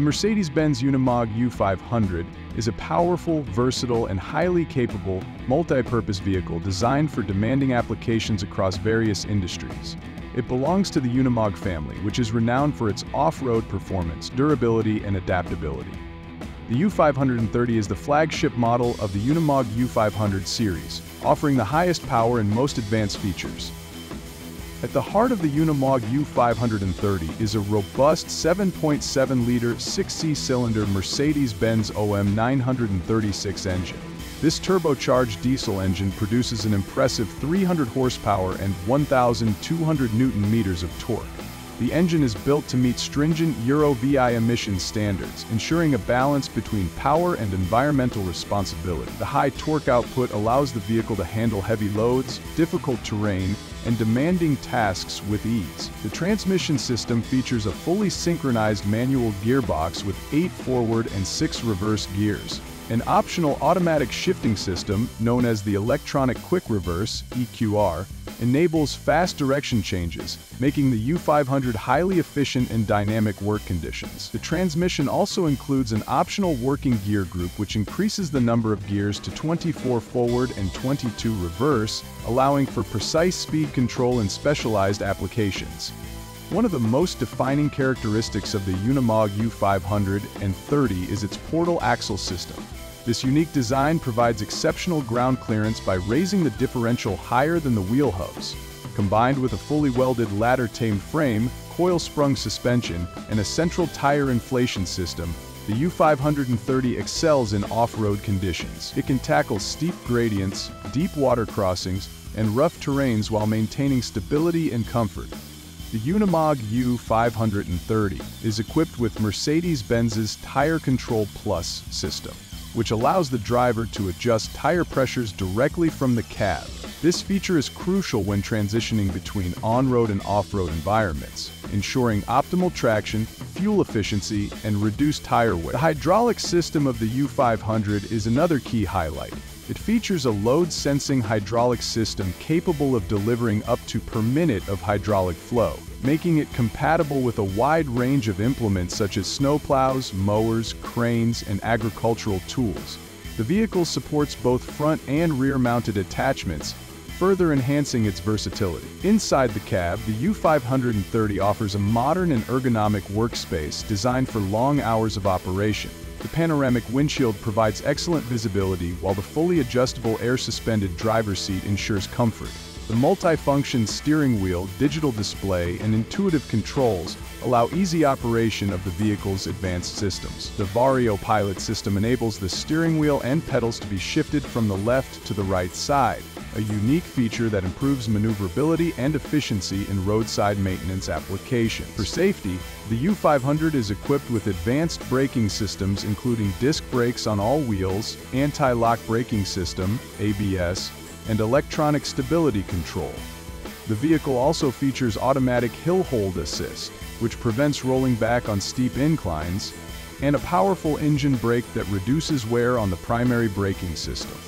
Mercedes-Benz Unimog U500 is a powerful, versatile, and highly capable multi-purpose vehicle designed for demanding applications across various industries. It belongs to the Unimog family, which is renowned for its off-road performance, durability, and adaptability. The U530 is the flagship model of the Unimog U500 series, offering the highest power and most advanced features. At the heart of the Unimog U530 is a robust 7.7-liter 6C-cylinder Mercedes-Benz OM 936 engine. This turbocharged diesel engine produces an impressive 300 horsepower and 1,200 newton-meters of torque. The engine is built to meet stringent Euro VI emission standards, ensuring a balance between power and environmental responsibility. The high torque output allows the vehicle to handle heavy loads, difficult terrain, and demanding tasks with ease. The transmission system features a fully synchronized manual gearbox with 8 forward and 6 reverse gears. An optional automatic shifting system, known as the Electronic Quick Reverse EQR, enables fast direction changes, making the U500 highly efficient in dynamic work conditions. The transmission also includes an optional working gear group which increases the number of gears to 24 forward and 22 reverse, allowing for precise speed control in specialized applications. One of the most defining characteristics of the Unimog U500 and 30 is its portal axle system. This unique design provides exceptional ground clearance by raising the differential higher than the wheel hubs. Combined with a fully welded ladder-tamed frame, coil-sprung suspension, and a central tire inflation system, the U530 excels in off-road conditions. It can tackle steep gradients, deep water crossings, and rough terrains while maintaining stability and comfort. The Unimog U530 is equipped with Mercedes-Benz's Tire Control Plus system which allows the driver to adjust tire pressures directly from the cab. This feature is crucial when transitioning between on-road and off-road environments, ensuring optimal traction, fuel efficiency, and reduced tire wear. The hydraulic system of the U500 is another key highlight. It features a load-sensing hydraulic system capable of delivering up to per minute of hydraulic flow, making it compatible with a wide range of implements such as snowplows, mowers, cranes, and agricultural tools. The vehicle supports both front and rear-mounted attachments, further enhancing its versatility. Inside the cab, the U530 offers a modern and ergonomic workspace designed for long hours of operation. The panoramic windshield provides excellent visibility while the fully adjustable air-suspended driver's seat ensures comfort. The multi-function steering wheel, digital display, and intuitive controls allow easy operation of the vehicle's advanced systems. The Vario Pilot system enables the steering wheel and pedals to be shifted from the left to the right side, a unique feature that improves maneuverability and efficiency in roadside maintenance applications. For safety, the U500 is equipped with advanced braking systems including disc brakes on all wheels, anti-lock braking system, ABS, and electronic stability control. The vehicle also features automatic hill hold assist, which prevents rolling back on steep inclines, and a powerful engine brake that reduces wear on the primary braking system.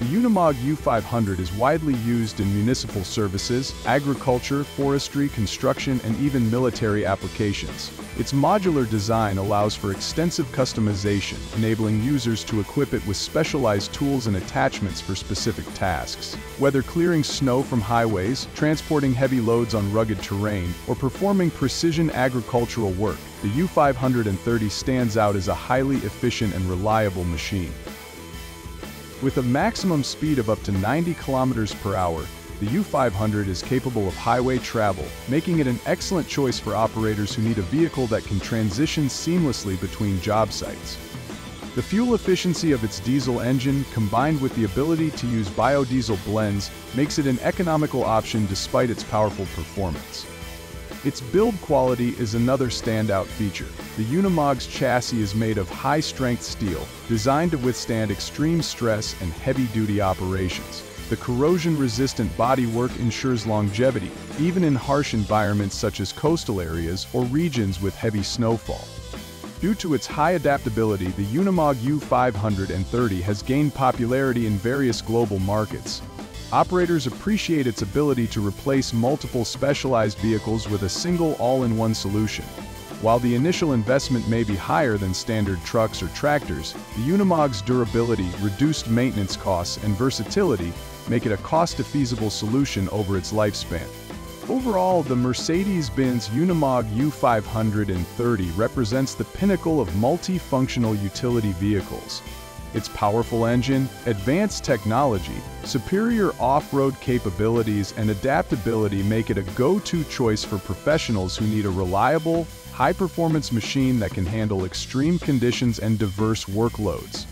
The Unimog U500 is widely used in municipal services, agriculture, forestry, construction, and even military applications. Its modular design allows for extensive customization, enabling users to equip it with specialized tools and attachments for specific tasks. Whether clearing snow from highways, transporting heavy loads on rugged terrain, or performing precision agricultural work, the U530 stands out as a highly efficient and reliable machine. With a maximum speed of up to 90 kilometers per hour, the U500 is capable of highway travel, making it an excellent choice for operators who need a vehicle that can transition seamlessly between job sites. The fuel efficiency of its diesel engine, combined with the ability to use biodiesel blends, makes it an economical option despite its powerful performance. Its build quality is another standout feature. The Unimog's chassis is made of high-strength steel, designed to withstand extreme stress and heavy-duty operations. The corrosion-resistant bodywork ensures longevity, even in harsh environments such as coastal areas or regions with heavy snowfall. Due to its high adaptability, the Unimog U530 has gained popularity in various global markets, Operators appreciate its ability to replace multiple specialized vehicles with a single all-in-one solution. While the initial investment may be higher than standard trucks or tractors, the Unimog's durability, reduced maintenance costs, and versatility make it a cost-feasible solution over its lifespan. Overall, the Mercedes-Benz Unimog U530 represents the pinnacle of multifunctional utility vehicles. Its powerful engine, advanced technology, superior off-road capabilities, and adaptability make it a go-to choice for professionals who need a reliable, high-performance machine that can handle extreme conditions and diverse workloads.